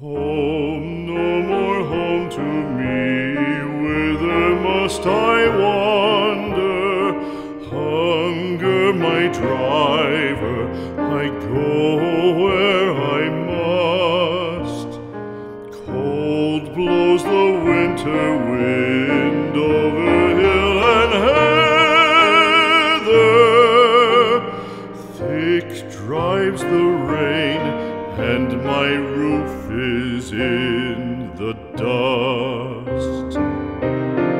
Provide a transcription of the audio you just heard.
Home, no more home to me, whither must I wander? Hunger my driver, I go where I must. Cold blows the winter wind over hill and heather, thick drives the rain and my roof is in the dust.